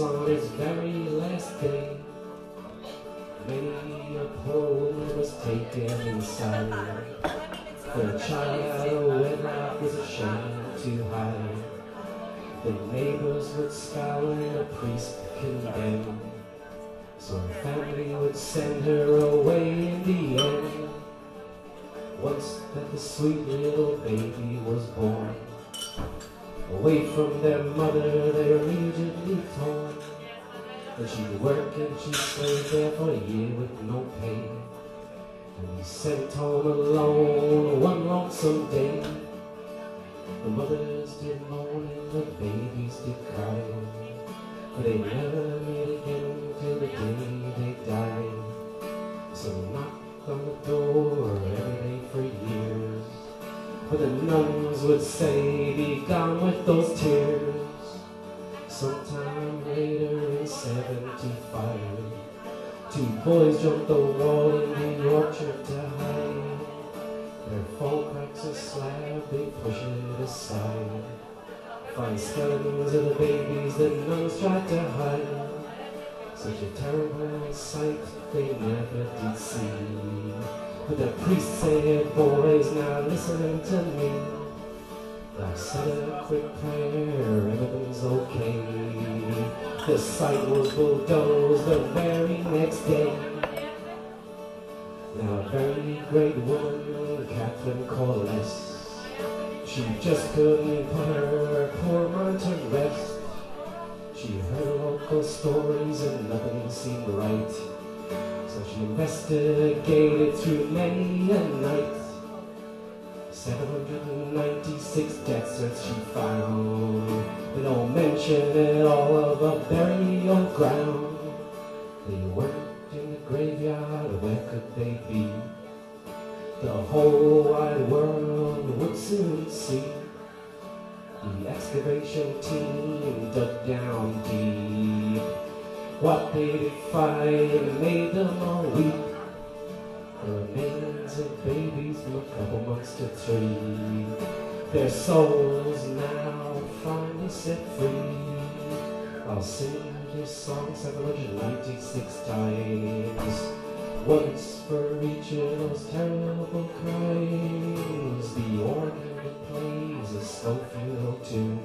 on his very last day. Many a poor was taken inside. For a child out of was a shame to hide. The neighbors would scowl and the priest condemn. So her family would send her away in the end. Once that the sweet little baby was born, away from their mother they were immediately torn. And she worked and she stayed there for a year with no pay. And he sent home alone one lonesome day. The mothers did moan and the babies did cry. But they never meet again till the day they died. So knocked on the door every day for years. But the nuns would say, be gone with those tears. Boys jump the wall in the orchard to hide. Their phone cracks a slab, they push it aside. Find skeletons of the babies the nuns tried to hide. Such a terrible sight they never did see. But the priest said, boys, now listen to me. I said a quick prayer, everything's okay. The site was bulldozed the very next day. Now a very great woman, Catherine Corless, she just couldn't put her poor mind to rest. She heard local stories and nothing seemed right. So she investigated through many a night. 796 death certs she found. They don't mention at all of a burial ground. They worked in the graveyard, where could they be? The whole wide world would soon see. The excavation team dug down deep. What they find made them all weep. The remains of babies from a couple months to three. Their souls now finally set free. I'll sing this song 796 times. Once for each of those terrible crimes. The organ that plays a Schofield tune.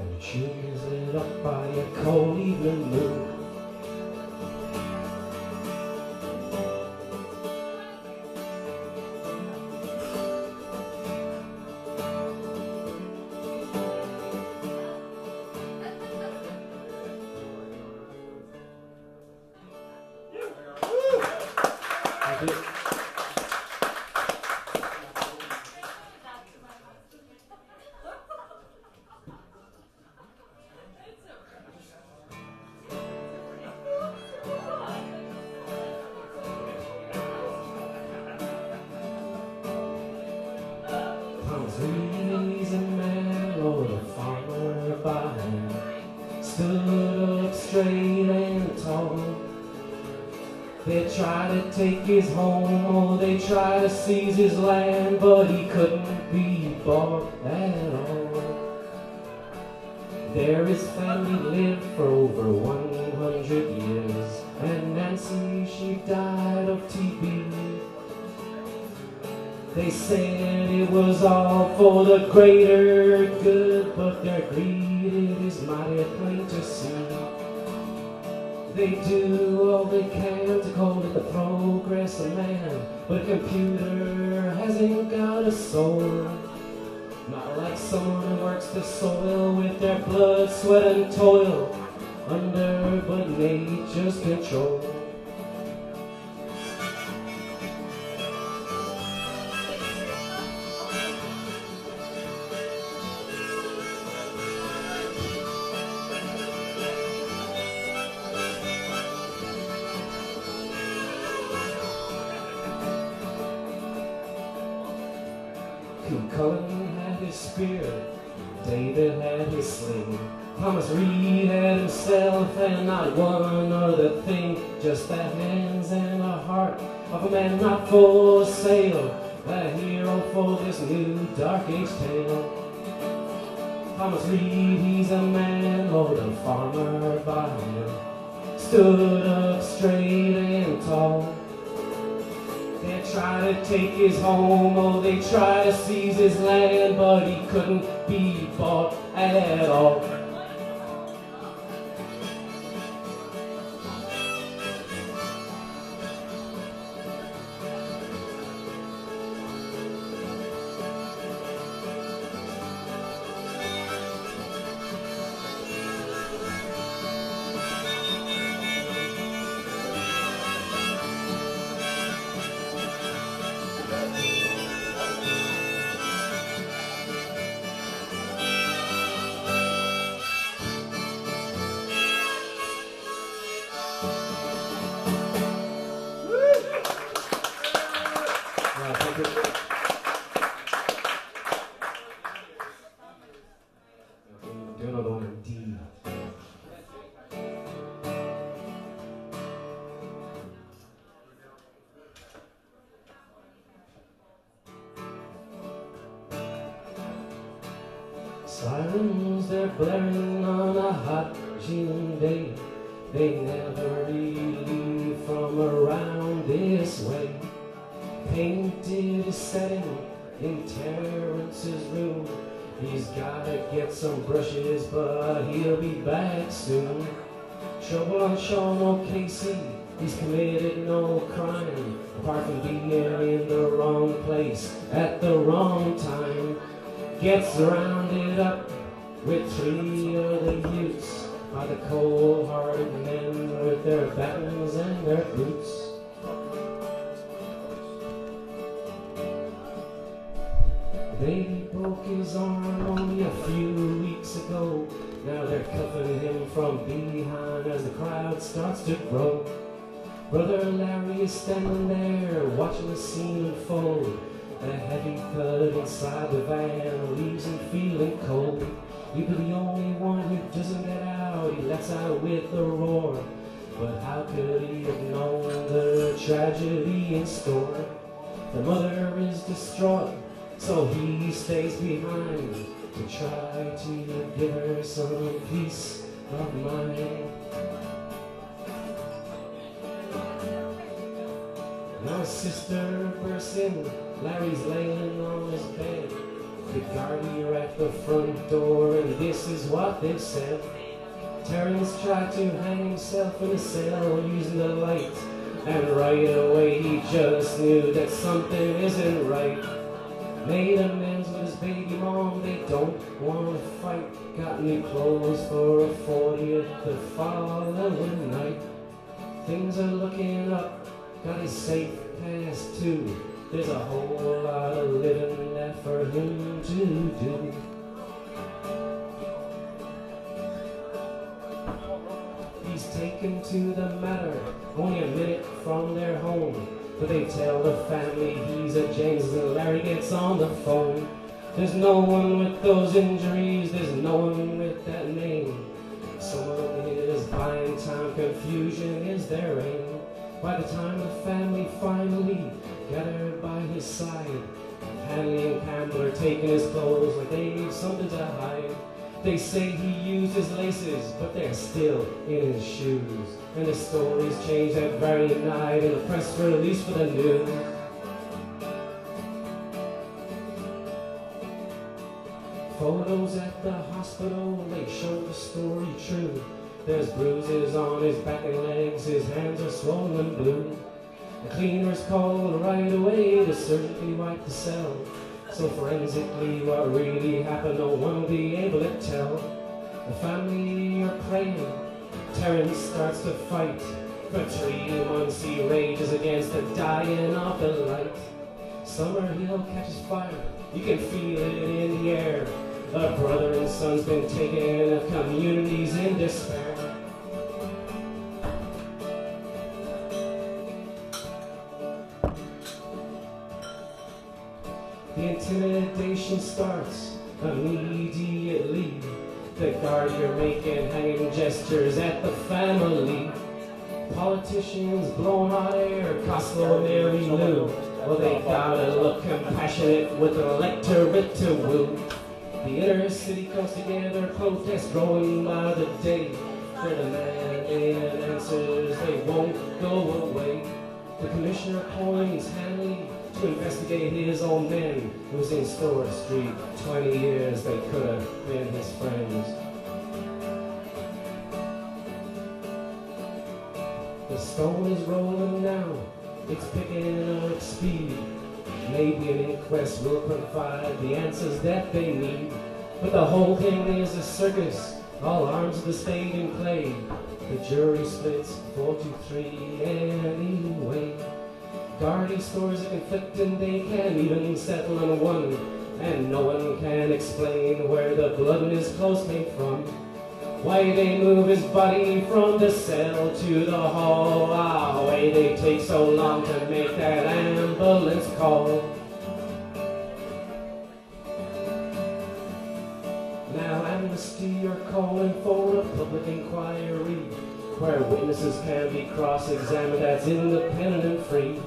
And tunes it up by a cold evening moon. They tried to take his home, or they tried to seize his land, but he couldn't be bought at all. There his family lived for over 100 years, and Nancy, she died of TB. They said it was all for the greater good, but their greed it is mighty plain to see. They do all they can to call it the progress of man, but a computer hasn't got a soul. Not like someone who works the soil with their blood, sweat, and toil under but nature's control. Cullen had his spear, David had his sling, Thomas Reid had himself, and not one other thing, just the hands and a heart of a man not for sale, a hero for this new dark age tale. Thomas Reid, he's a man, Lord, a farmer by him. Stood up straight and tall. Tried to take his home, oh, they try to seize his land, but he couldn't be bought at all. Sirens, they're blaring on a hot June day. They never really leave from around this way. Painted a setting in Terence's room. He's gotta get some brushes, but he'll be back soon. Trouble on Sean O'Casey, he's committed no crime, apart from being in the wrong place at the wrong time. Gets rounded up with three other youths by the cold-hearted men with their batons and their boots. They broke his arm only a few weeks ago. Now they're cuffing him from behind as the crowd starts to grow. Brother Larry is standing there watching the scene unfold. A heavy thud inside the van leaves him feeling cold. He'll be the only one who doesn't get out. He lets out with a roar. But how could he have known the tragedy in store? The mother is distraught, so he stays behind to try to give her some peace of mind. Now sister in, Larry's laying on his bed. The guard here at the front door, and this is what they said. Terence tried to hang himself in a cell using the light, and right away he just knew that something isn't right. Made amends with his baby mom, they don't want to fight. Got new clothes for a 40th the following night. Things are looking up, got his safe pass too. There's a whole lot of living left for him to do. He's taken to the Mater, only a minute from their home. But they tell the family he's a James and Larry gets on the phone. There's no one with those injuries, there's no one with that name. Someone is buying time, confusion is their aim. By the time the family finally gathered by his side, Hanley and Campbell are taking his clothes like they've something to hide. They say he used his laces, but they're still in his shoes. And the stories change that very night in the press release for the news. Photos at the hospital, they show the story true. There's bruises on his back and legs, his hands are swollen blue. The cleaners called right away to surgically wipe the cell. So forensically what really happened, no one will be able to tell. The family are praying, Terence starts to fight. For three months he rages against the dying of the light. Summer catches fire, you can feel it in the air. A brother and son's been taken, a community's in despair. Intimidation starts immediately. The guard you're making hanging gestures at the family. Politicians blowing hot air, Costello, Mary Lou. Well, they gotta look compassionate with an electorate to woo. The inner city comes together, protests growing by the day. They're demanding answers, they won't go away. The commissioner appoints Hanley to investigate his old men who's in Store Street. 20 years they could have been his friends. The stone is rolling now, it's picking up speed. Maybe an inquest will provide the answers that they need. But the whole thing is a circus, all arms of the state in play. The jury splits four to three anyway. Gardaí stories are conflicting, they can't even settle on one. And no one can explain where the blood in his clothes came from. Why they move his body from the cell to the hall? Ah, why they take so long to make that ambulance call? Now Amnesty are calling for a public inquiry where witnesses can be cross-examined that's independent and free.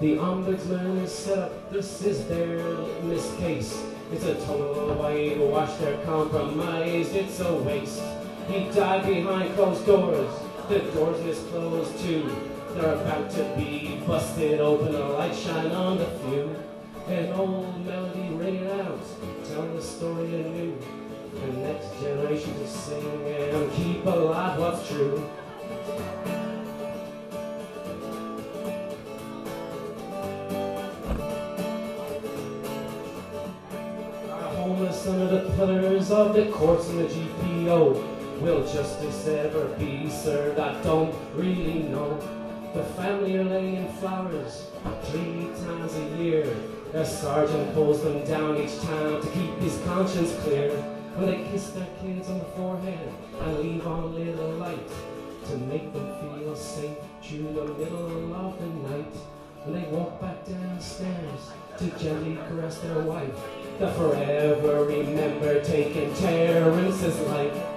The ombudsman is set up, this is their litmus case. It's a total whitewash, they're compromised, it's a waste. He died behind closed doors. The doors is closed too. They're about to be busted open. A light shine on the few. An old melody ringing out, telling the story anew. The next generation to sing and keep alive what's true. Of the courts and the GPO. Will justice ever be served? I don't really know. The family are laying flowers three times a year. A sergeant pulls them down each time to keep his conscience clear. When they kiss their kids on the forehead and leave on little light to make them feel safe through the middle of the night. When they walk back downstairs to gently caress their wife, they'll forever remember taking Terence's life.